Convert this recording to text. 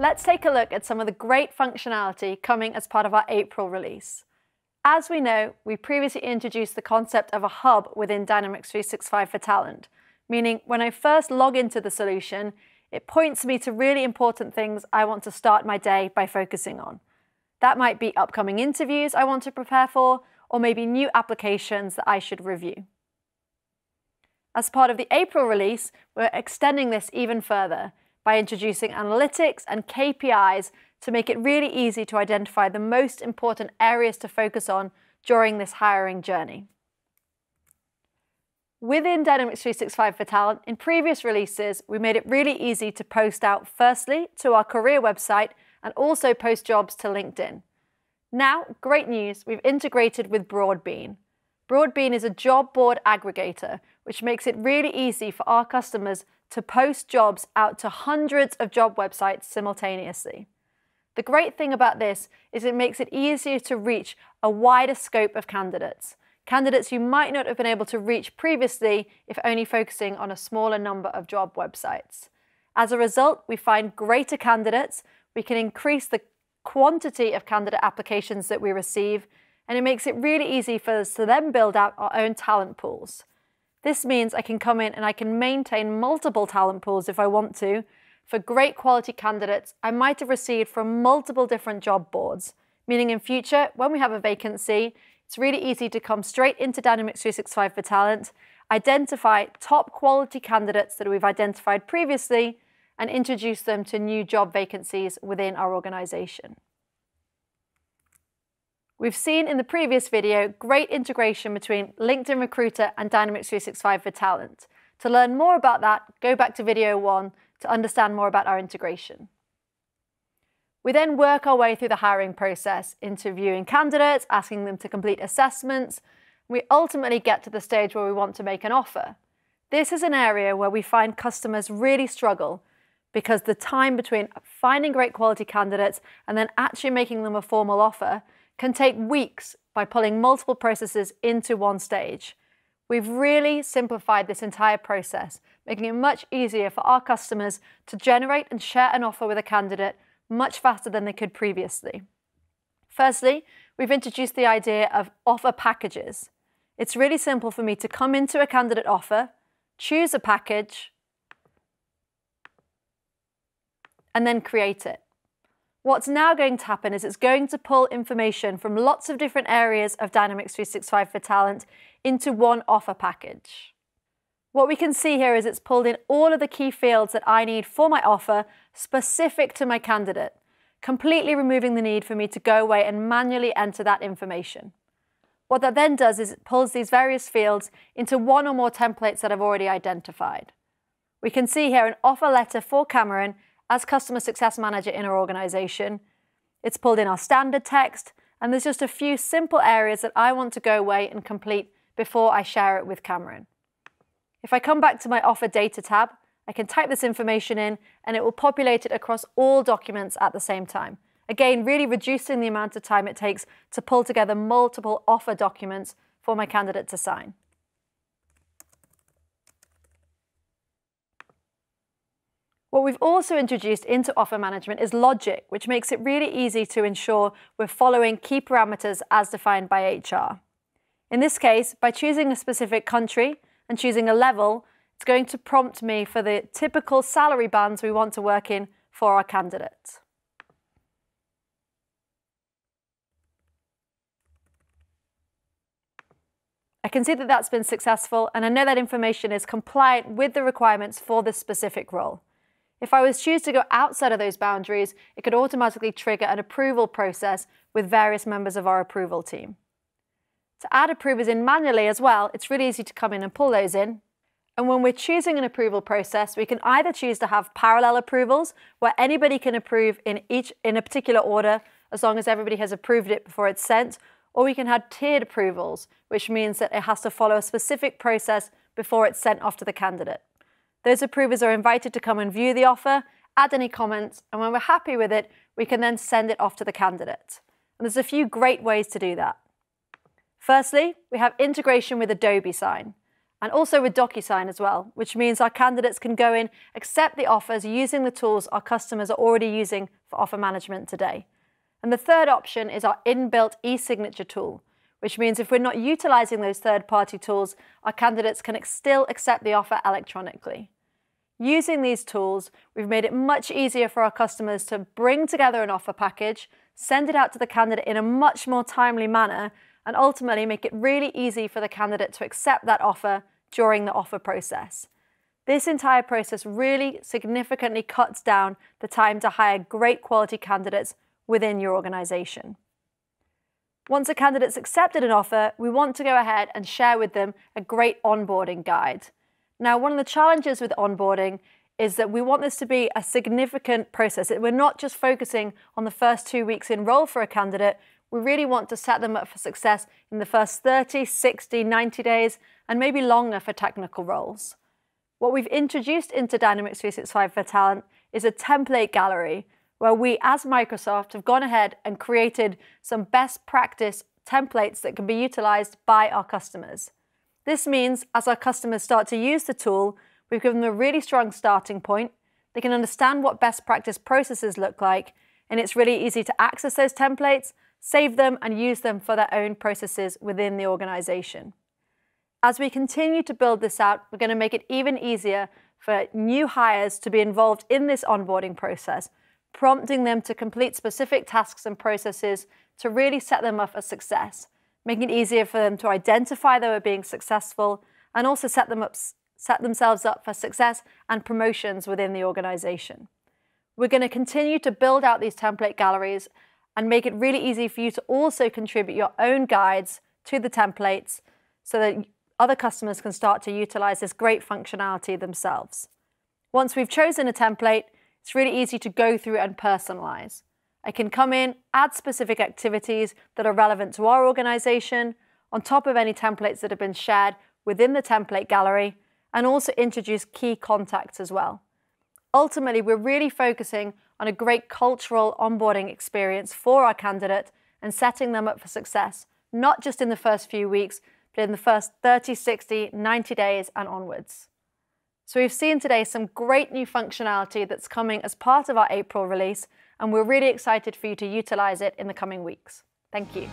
Let's take a look at some of the great functionality coming as part of our April release. As we know, we previously introduced the concept of a hub within Dynamics 365 for Talent, meaning when I first log into the solution, it points me to really important things I want to start my day by focusing on. That might be upcoming interviews I want to prepare for, or maybe new applications that I should review. As part of the April release, we're extending this even further by introducing analytics and KPIs to make it really easy to identify the most important areas to focus on during this hiring journey. Within Dynamics 365 for Talent, in previous releases, we made it really easy to post out firstly to our career website and also post jobs to LinkedIn. Now, great news, we've integrated with Broadbean. Broadbean is a job board aggregator, which makes it really easy for our customers to post jobs out to hundreds of job websites simultaneously. The great thing about this is it makes it easier to reach a wider scope of candidates, candidates you might not have been able to reach previously if only focusing on a smaller number of job websites. As a result, we find greater candidates, we can increase the quantity of candidate applications that we receive, and it makes it really easy for us to then build out our own talent pools. This means I can come in and I can maintain multiple talent pools if I want to, for great quality candidates I might have received from multiple different job boards, meaning in future, when we have a vacancy, it's really easy to come straight into Dynamics 365 for Talent, identify top quality candidates that we've identified previously, and introduce them to new job vacancies within our organization. We've seen in the previous video great integration between LinkedIn Recruiter and Dynamics 365 for Talent. To learn more about that, go back to video one to understand more about our integration. We then work our way through the hiring process, interviewing candidates, asking them to complete assessments. We ultimately get to the stage where we want to make an offer. This is an area where we find customers really struggle because the time between finding great quality candidates and then actually making them a formal offer can take weeks by pulling multiple processes into one stage. We've really simplified this entire process, making it much easier for our customers to generate and share an offer with a candidate much faster than they could previously. Firstly, we've introduced the idea of offer packages. It's really simple for me to come into a candidate offer, choose a package, and then create it. What's now going to happen is it's going to pull information from lots of different areas of Dynamics 365 for Talent into one offer package. What we can see here is it's pulled in all of the key fields that I need for my offer specific to my candidate, completely removing the need for me to go away and manually enter that information. What that then does is it pulls these various fields into one or more templates that I've already identified. We can see here an offer letter for Cameron as Customer Success Manager in our organization. It's pulled in our standard text, and there's just a few simple areas that I want to go away and complete before I share it with Cameron. If I come back to my Offer Data tab, I can type this information in and it will populate it across all documents at the same time. Again, really reducing the amount of time it takes to pull together multiple offer documents for my candidate to sign. What we've also introduced into offer management is logic, which makes it really easy to ensure we're following key parameters as defined by HR. In this case, by choosing a specific country and choosing a level, it's going to prompt me for the typical salary bands we want to work in for our candidate. I can see that that's been successful and I know that information is compliant with the requirements for this specific role. If I was choose to go outside of those boundaries, it could automatically trigger an approval process with various members of our approval team. To add approvers in manually as well, it's really easy to come in and pull those in. And when we're choosing an approval process, we can either choose to have parallel approvals, where anybody can approve in each in a particular order, as long as everybody has approved it before it's sent, or we can have tiered approvals, which means that it has to follow a specific process before it's sent off to the candidate. Those approvers are invited to come and view the offer, add any comments, and when we're happy with it, we can then send it off to the candidate. And there's a few great ways to do that. Firstly, we have integration with Adobe Sign. and also with DocuSign as well, which means our candidates can go in, accept the offers using the tools our customers are already using for offer management today. And the third option is our inbuilt e-signature tool, which means if we're not utilizing those third-party tools, our candidates can still accept the offer electronically. Using these tools, we've made it much easier for our customers to bring together an offer package, send it out to the candidate in a much more timely manner, and ultimately make it really easy for the candidate to accept that offer during the offer process. This entire process really significantly cuts down the time to hire great quality candidates within your organization. Once a candidate's accepted an offer, we want to go ahead and share with them a great onboarding guide. Now, one of the challenges with onboarding is that we want this to be a significant process. We're not just focusing on the first two weeks in role for a candidate, we really want to set them up for success in the first 30, 60, 90 days, and maybe longer for technical roles. What we've introduced into Dynamics 365 for Talent is a template gallery where we, as Microsoft, have gone ahead and created some best practice templates that can be utilized by our customers. This means as our customers start to use the tool, we've given them a really strong starting point. They can understand what best practice processes look like, and it's really easy to access those templates save them and use them for their own processes within the organization. As we continue to build this out, we're going to make it even easier for new hires to be involved in this onboarding process, prompting them to complete specific tasks and processes to really set them up for success, making it easier for them to identify they were being successful and also set them up set themselves up for success and promotions within the organization. We're going to continue to build out these template galleries and make it really easy for you to also contribute your own guides to the templates so that other customers can start to utilize this great functionality themselves. Once we've chosen a template, it's really easy to go through and personalize. I can come in, add specific activities that are relevant to our organization on top of any templates that have been shared within the template gallery, and also introduce key contacts as well. Ultimately, we're really focusing on a great cultural onboarding experience for our candidate and setting them up for success, not just in the first few weeks, but in the first 30, 60, 90 days and onwards. So we've seen today some great new functionality that's coming as part of our April release, and we're really excited for you to utilize it in the coming weeks. Thank you.